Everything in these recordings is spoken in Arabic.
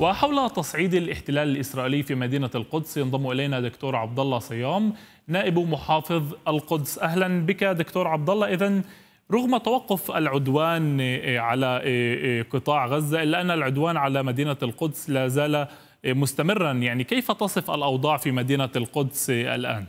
وحول تصعيد الاحتلال الإسرائيلي في مدينة القدس ينضم إلينا دكتور عبد الله صيام نائب محافظ القدس. أهلا بك دكتور عبد الله اذا رغم توقف العدوان على قطاع غزة إلا أن العدوان على مدينة القدس لا زال مستمرا يعني كيف تصف الأوضاع في مدينة القدس الآن؟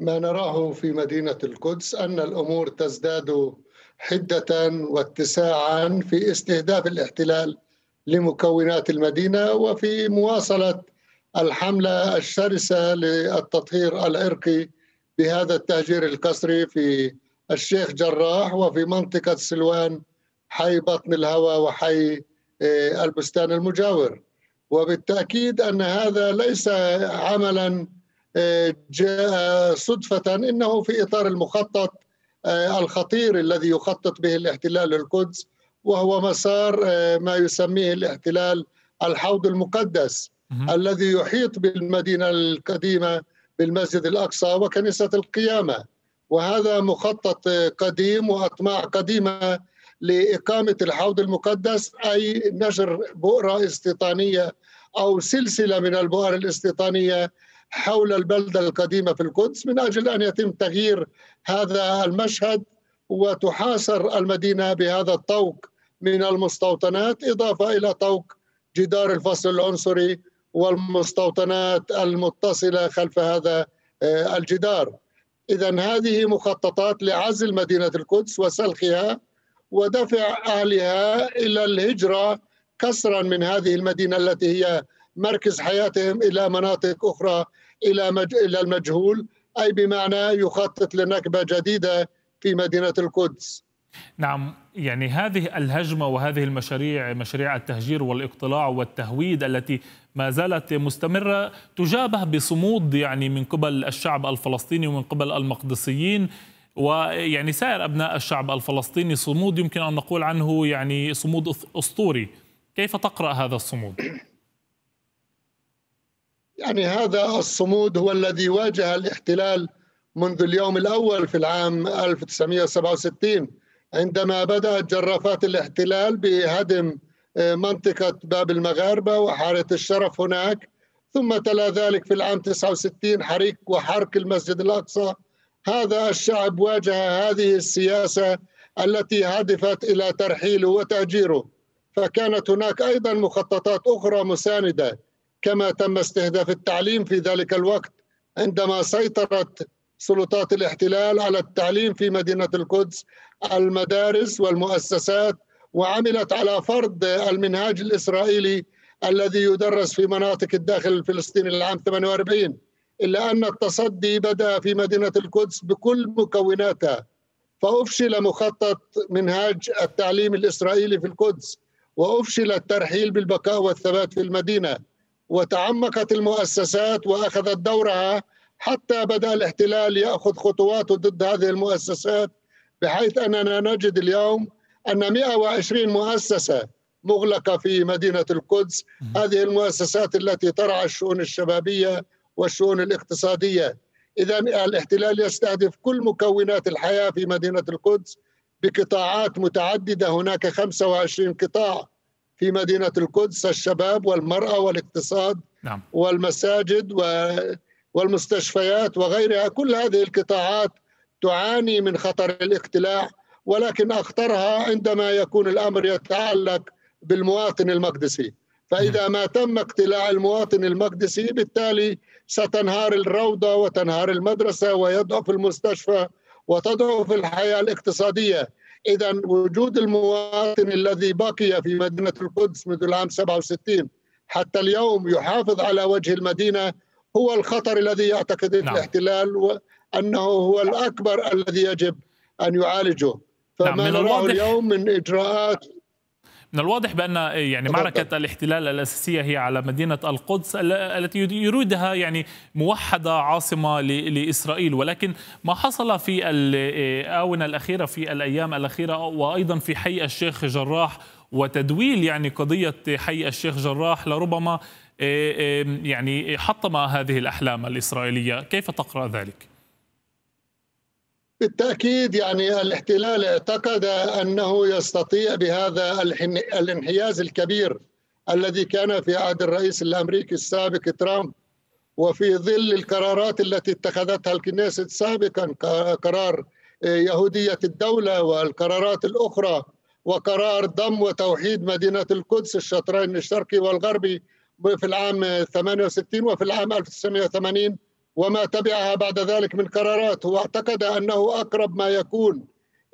ما نراه في مدينة القدس أن الأمور تزداد حدة واتساعا في استهداف الاحتلال لمكونات المدينة وفي مواصلة الحملة الشرسة للتطهير العرقي بهذا التهجير القسري في الشيخ جراح وفي منطقة سلوان حي بطن الهوى وحي البستان المجاور. وبالتأكيد أن هذا ليس عملا جاء صدفة إنه في إطار المخطط الخطير الذي يخطط به الاحتلال للقدس وهو مسار ما يسميه الاحتلال الحوض المقدس الذي يحيط بالمدينة القديمة بالمسجد الأقصى وكنيسة القيامة. وهذا مخطط قديم وأطماع قديمة لإقامة الحوض المقدس أي نشر بؤرة استيطانية أو سلسلة من البؤر الاستيطانية حول البلدة القديمة في القدس من أجل أن يتم تغيير هذا المشهد وتحاصر المدينة بهذا الطوق من المستوطنات إضافة إلى طوق جدار الفصل العنصري والمستوطنات المتصلة خلف هذا الجدار. اذا هذه مخططات لعزل مدينة القدس وسلخها ودفع أهلها إلى الهجرة كسرا من هذه المدينة التي هي مركز حياتهم إلى مناطق أخرى إلى مج... إلى المجهول أي بمعنى يخطط لنكبة جديدة في مدينة القدس. نعم يعني هذه الهجمة وهذه المشاريع مشاريع التهجير والاقتلاع والتهويد التي ما زالت مستمرة تجابه بصمود يعني من قبل الشعب الفلسطيني ومن قبل المقدسيين ويعني سائر أبناء الشعب الفلسطيني صمود يمكن أن نقول عنه يعني صمود أسطوري كيف تقرأ هذا الصمود؟ يعني هذا الصمود هو الذي واجه الاحتلال منذ اليوم الأول في العام 1967 عندما بدات جرافات الاحتلال بهدم منطقة باب المغاربة وحارة الشرف هناك. ثم تلا ذلك في العام 69 حريق وحرق المسجد الأقصى. هذا الشعب واجه هذه السياسة التي هدفت إلى ترحيله وتهجيره. فكانت هناك أيضا مخططات أخرى مساندة كما تم استهداف التعليم في ذلك الوقت عندما سيطرت سلطات الاحتلال على التعليم في مدينة القدس المدارس والمؤسسات وعملت على فرض المنهاج الإسرائيلي الذي يدرس في مناطق الداخل الفلسطيني العام 48 إلا أن التصدي بدأ في مدينة القدس بكل مكوناتها. فأفشل مخطط منهاج التعليم الإسرائيلي في القدس وأفشل الترحيل بالبقاء والثبات في المدينة. وتعمقت المؤسسات وأخذت دورها حتى بدأ الاحتلال يأخذ خطواته ضد هذه المؤسسات بحيث أننا نجد اليوم أن 120 مؤسسة مغلقة في مدينة القدس هذه المؤسسات التي ترعى الشؤون الشبابية والشؤون الاقتصادية. اذا الاحتلال يستهدف كل مكونات الحياة في مدينة القدس بقطاعات متعددة هناك 25 قطاع في مدينة القدس الشباب والمرأة والاقتصاد نعم. والمساجد والمستشفيات وغيرها. كل هذه القطاعات تعاني من خطر الاقتلاع ولكن أخطرها عندما يكون الأمر يتعلق بالمواطن المقدسي. فإذا ما تم اقتلاع المواطن المقدسي بالتالي ستنهار الروضة وتنهار المدرسة ويضعف المستشفى وتضعف الحياة الاقتصادية. إذا وجود المواطن الذي بقي في مدينة القدس منذ العام 67 حتى اليوم يحافظ على وجه المدينة هو الخطر الذي يعتقد نعم. الاحتلال انه هو الأكبر الذي يجب أن يعالجه فما نعم. نراه اليوم من إجراءات من الواضح بأن يعني معركة الاحتلال الأساسية هي على مدينة القدس التي يريدها يعني موحدة عاصمة لإسرائيل. ولكن ما حصل في الاونه الأخيرة في الأيام الأخيرة وأيضا في حي الشيخ جراح وتدويل يعني قضية حي الشيخ جراح لربما يعني حطم هذه الأحلام الإسرائيلية، كيف تقرأ ذلك؟ بالتأكيد يعني الاحتلال اعتقد أنه يستطيع بهذا الانحياز الكبير الذي كان في عهد الرئيس الأمريكي السابق ترامب وفي ظل القرارات التي اتخذتها الكنيست سابقا قرار يهودية الدولة والقرارات الأخرى وقرار ضم وتوحيد مدينة القدس الشطرين الشرقي والغربي في العام 68 وفي العام 1980 وما تبعها بعد ذلك من قرارات هو اعتقد أنه أقرب ما يكون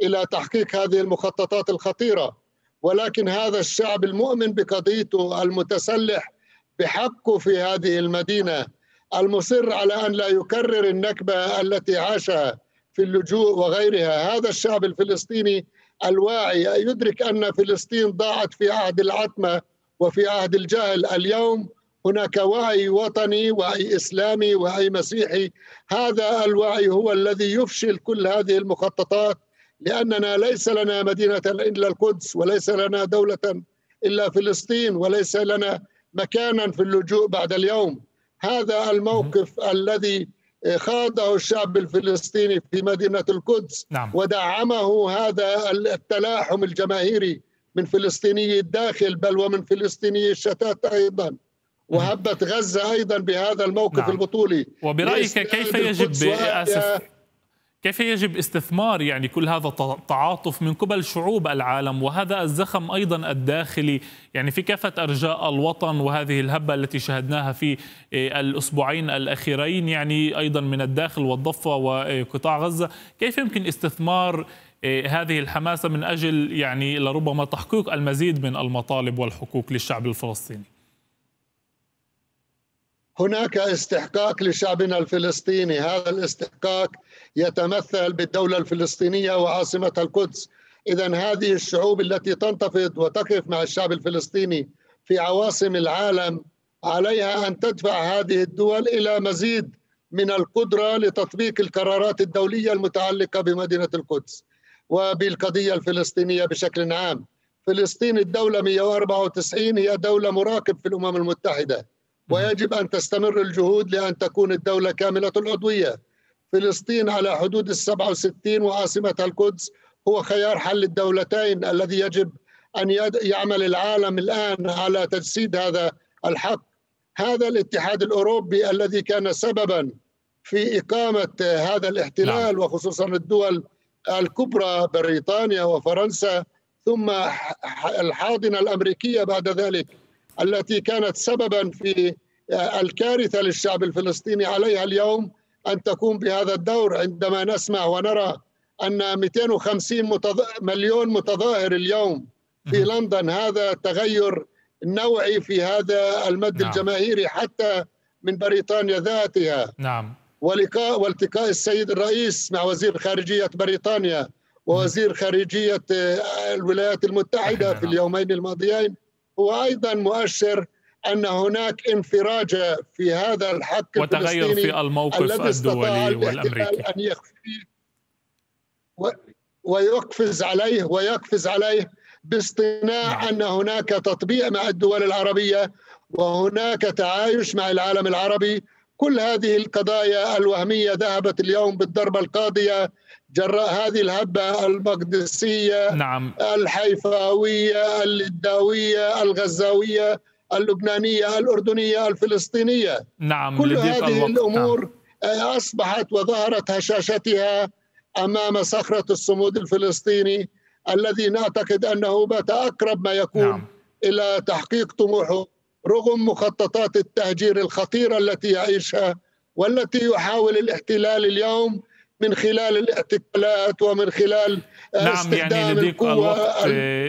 إلى تحقيق هذه المخططات الخطيرة. ولكن هذا الشعب المؤمن بقضيته المتسلح بحقه في هذه المدينة المصر على أن لا يكرر النكبة التي عاشها في اللجوء وغيرها. هذا الشعب الفلسطيني الواعي يدرك أن فلسطين ضاعت في عهد العتمة وفي عهد الجهل. اليوم هناك وعي وطني وعي إسلامي وعي مسيحي. هذا الوعي هو الذي يفشل كل هذه المخططات لأننا ليس لنا مدينة إلا القدس وليس لنا دولة إلا فلسطين وليس لنا مكانا في اللجوء بعد اليوم. هذا الموقف الذي خاضه الشعب الفلسطيني في مدينة القدس نعم. ودعمه هذا التلاحم الجماهيري من فلسطيني الداخل بل ومن فلسطيني الشتات أيضا. وهبت غزة أيضا بهذا الموقف نعم. البطولي وبرأيك كيف يجب اسف كيف يجب استثمار يعني كل هذا التعاطف من قبل شعوب العالم وهذا الزخم أيضا الداخلي يعني في كافة أرجاء الوطن وهذه الهبة التي شهدناها في آه، الأسبوعين الأخيرين يعني أيضا من الداخل والضفة وقطاع غزة، كيف يمكن استثمار آه، هذه الحماسة من أجل يعني لربما تحقيق المزيد من المطالب والحقوق للشعب الفلسطيني؟ هناك استحقاق لشعبنا الفلسطيني. هذا الاستحقاق يتمثل بالدولة الفلسطينية وعاصمتها القدس. إذا هذه الشعوب التي تنتفض وتقف مع الشعب الفلسطيني في عواصم العالم عليها أن تدفع هذه الدول إلى مزيد من القدرة لتطبيق القرارات الدولية المتعلقة بمدينة القدس وبالقضية الفلسطينية بشكل عام. فلسطين الدولة 194 هي دولة مراقب في الأمم المتحدة. ويجب أن تستمر الجهود لأن تكون الدولة كاملة العضوية فلسطين على حدود السبعة وستين وعاصمتها القدس هو خيار حل الدولتين الذي يجب أن يعمل العالم الآن على تجسيد هذا الحق هذا الاتحاد الأوروبي الذي كان سببا في إقامة هذا الاحتلال نعم. وخصوصا الدول الكبرى بريطانيا وفرنسا ثم الحاضنة الأمريكية بعد ذلك التي كانت سببا في الكارثة للشعب الفلسطيني عليها اليوم أن تكون بهذا الدور عندما نسمع ونرى أن 250 مليون متظاهر اليوم في لندن. هذا تغير نوعي في هذا المد نعم. الجماهيري حتى من بريطانيا ذاتها. نعم. ولقاء والتقاء السيد الرئيس مع وزير خارجية بريطانيا ووزير خارجية الولايات المتحدة في اليومين الماضيين هو أيضا مؤشر أن هناك انفراج في هذا الحق وتغير في الموقف الدولي والأمريكي أن يخفي ويقفز عليه ويقفز عليه باصطناع نعم. أن هناك تطبيع مع الدول العربية وهناك تعايش مع العالم العربي كل هذه القضايا الوهمية ذهبت اليوم بالضربة القاضية جراء هذه الهبة المقدسية نعم. الحيفاوية اللداوية الغزاوية اللبنانية الأردنية الفلسطينية نعم كل هذه الوقت. الأمور نعم. أصبحت وظهرت هشاشتها أمام صخرة الصمود الفلسطيني الذي نعتقد أنه بات أقرب ما يكون نعم. إلى تحقيق طموحه رغم مخططات التهجير الخطيرة التي يعيشها والتي يحاول الاحتلال اليوم من خلال الاعتقالات ومن خلال نعم يعني لديك الوقت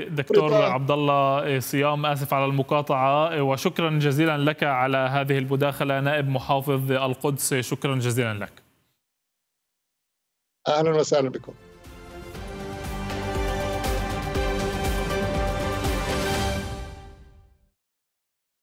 دكتور عبد الله صيام آسف على المقاطعة وشكرا جزيلا لك على هذه المداخلة نائب محافظ القدس شكرا جزيلا لك. أهلا وسهلا بكم.